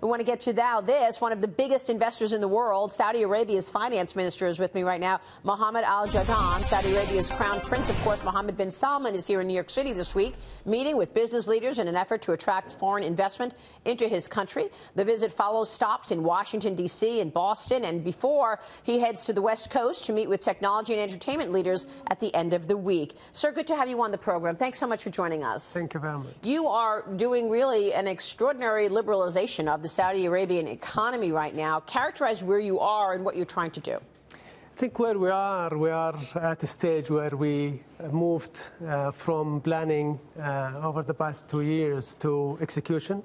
We want to get to now this. One of the biggest investors in the world, Saudi Arabia's finance minister, is with me right now, Mohammed Al Jadaan. Saudi Arabia's crown prince, of course, Mohammed bin Salman, is here in New York City this week, meeting with business leaders in an effort to attract foreign investment into his country. The visit follows stops in Washington, D.C., and Boston, and before he heads to the West Coast to meet with technology and entertainment leaders at the end of the week. Sir, good to have you on the program. Thanks so much for joining us. Thank you very much. You are doing really an extraordinary liberalization of the Saudi Arabian economy right now. Characterize where you are and what you're trying to do. I think where we are, we are at a stage where we moved uh, from planning uh, over the past two years to execution.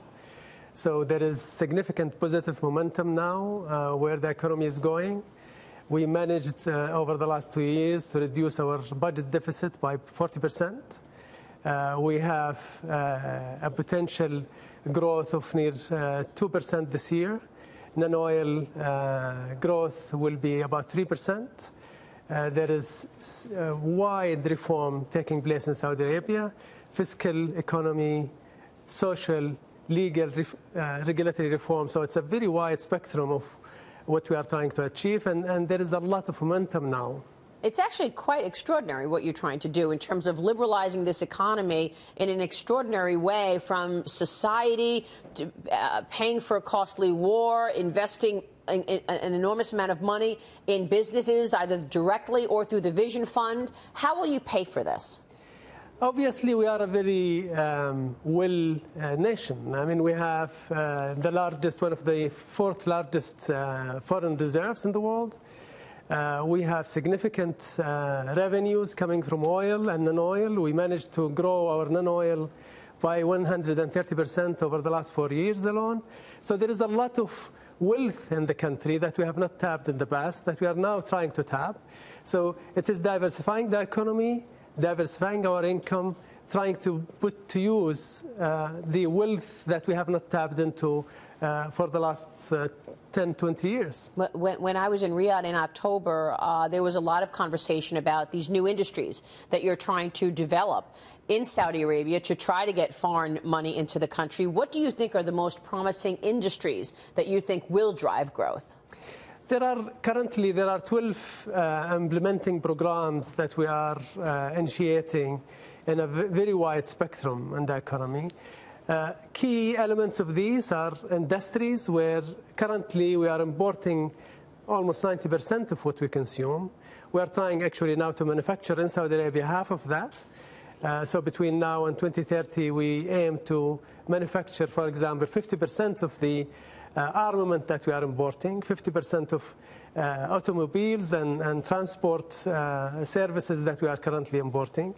So there is significant positive momentum now uh, where the economy is going. We managed uh, over the last two years to reduce our budget deficit by 40 percent. Uh, we have uh, a potential growth of near 2% uh, this year. Non-oil growth will be about 3%. There is wide reform taking place in Saudi Arabia, fiscal, economy, social, legal, regulatory reform. So it's a very wide spectrum of what we are trying to achieve, and there is a lot of momentum now. It's actually quite extraordinary what you're trying to do in terms of liberalizing this economy in an extraordinary way from society to uh, paying for a costly war, investing an, an enormous amount of money in businesses, either directly or through the Vision Fund. How will you pay for this? Obviously, we are a very um, well uh, nation. I mean, we have uh, the largest, one of the fourth largest uh, foreign reserves in the world. Uh, we have significant uh, revenues coming from oil and non-oil. We managed to grow our non-oil by 130% over the last four years alone. So there is a lot of wealth in the country that we have not tapped in the past that we are now trying to tap. So it is diversifying the economy, diversifying our income, trying to put to use uh, the wealth that we have not tapped into uh, for the last uh, 10, 20 years. When, when, I was in Riyadh in October, uh, there was a lot of conversation about these new industries that you're trying to develop in Saudi Arabia to try to get foreign money into the country. What do you think are the most promising industries that you think will drive growth? There are currently there are 12 uh, implementing programs that we are uh, initiating in a very wide spectrum in the economy. Uh, key elements of these are industries where currently we are importing almost 90% of what we consume. We are trying actually now to manufacture in Saudi Arabia half of that. Uh, so between now and 2030, we aim to manufacture, for example, 50% of the armament that we are importing, 50% of uh, automobiles and, and transport uh, services that we are currently importing.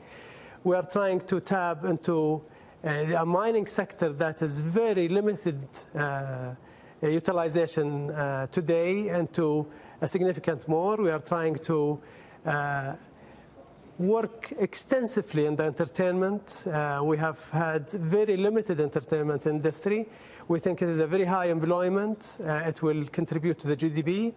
We are trying to tap into uh, a mining sector that is very limited uh, utilization uh, today and to a significant more. We are trying to work extensively in the entertainment. Uh, we have had very limited entertainment industry. We think it is a very high employment. Uh, it will contribute to the GDP.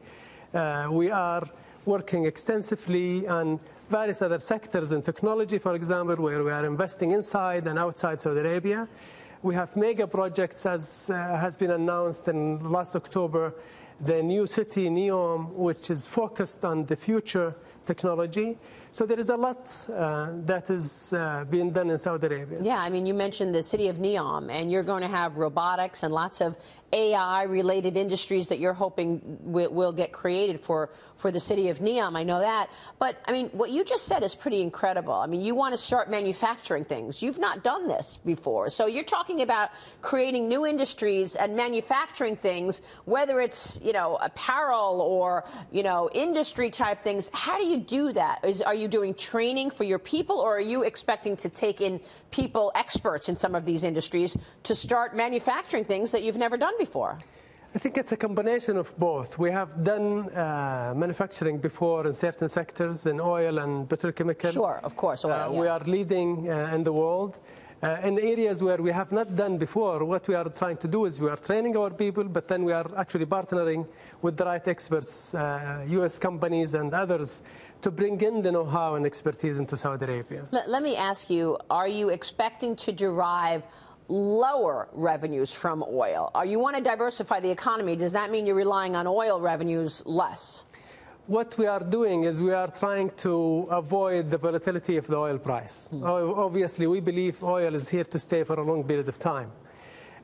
Uh, we are working extensively on various other sectors in technology, for example, where we are investing inside and outside Saudi Arabia. We have mega projects, as uh, has been announced in last October, the new city, NEOM, which is focused on the future technology. So there is a lot uh, that is uh, being done in Saudi Arabia. Yeah, I mean, you mentioned the city of Neom, and you're going to have robotics and lots of AI-related industries that you're hoping will, will, get created for, for the city of Neom. I know that. But, I mean, what you just said is pretty incredible. I mean, you want to start manufacturing things. You've not done this before. So you're talking about creating new industries and manufacturing things, whether it's, you know, apparel or, you know, industry type things. How do you do that? Is, are you doing training for your people, or are you expecting to take in people, experts in some of these industries, to start manufacturing things that you've never done before? I think it's a combination of both. We have done uh, manufacturing before in certain sectors, in oil and petrochemical. Sure, of course, oil. Uh, yeah. We are leading uh, in the world. Uh, in areas where we have not done before, what we are trying to do is we are training our people, but then we are actually partnering with the right experts, uh, U.S. companies and others, to bring in the know-how and expertise into Saudi Arabia. Let, let me ask you, are you expecting to derive lower revenues from oil. Are you want to diversify the economy. Does that mean you're relying on oil revenues less? What we are doing is we are trying to avoid the volatility of the oil price. Hmm. O- Obviously, we believe oil is here to stay for a long period of time.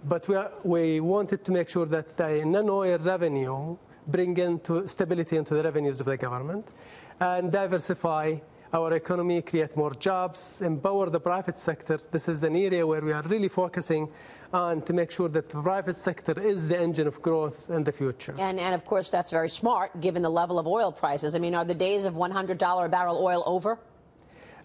But we, are, we wanted to make sure that the non-oil revenue bring into stability into the revenues of the government and diversify our economy, create more jobs, empower the private sector. This is an area where we are really focusing on to make sure that the private sector is the engine of growth in the future. And, and of course, that's very smart given the level of oil prices. I mean, are the days of $100 a barrel oil over?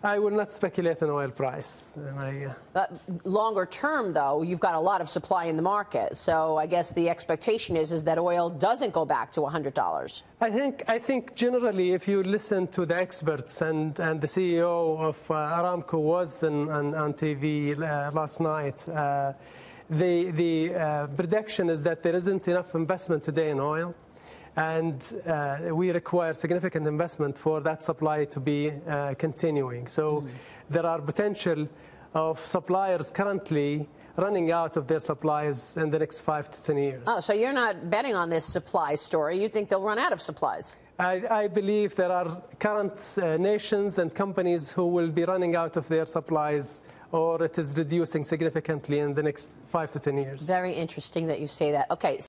I will not speculate on oil price. I, uh, Uh, longer term, though, you've got a lot of supply in the market. So I guess the expectation is, is that oil doesn't go back to $100. I think, I think generally, if you listen to the experts, and, and the CEO of uh, Aramco was on, on, on TV uh, last night, uh, the, the uh, prediction is that there isn't enough investment today in oil. And uh, we require significant investment for that supply to be uh, continuing. So there are potential of suppliers currently running out of their supplies in the next five to 10 years. Oh, so you're not betting on this supply story. You think they'll run out of supplies? I, I believe there are current uh, nations and companies who will be running out of their supplies or it is reducing significantly in the next five to 10 years. Very interesting that you say that. Okay.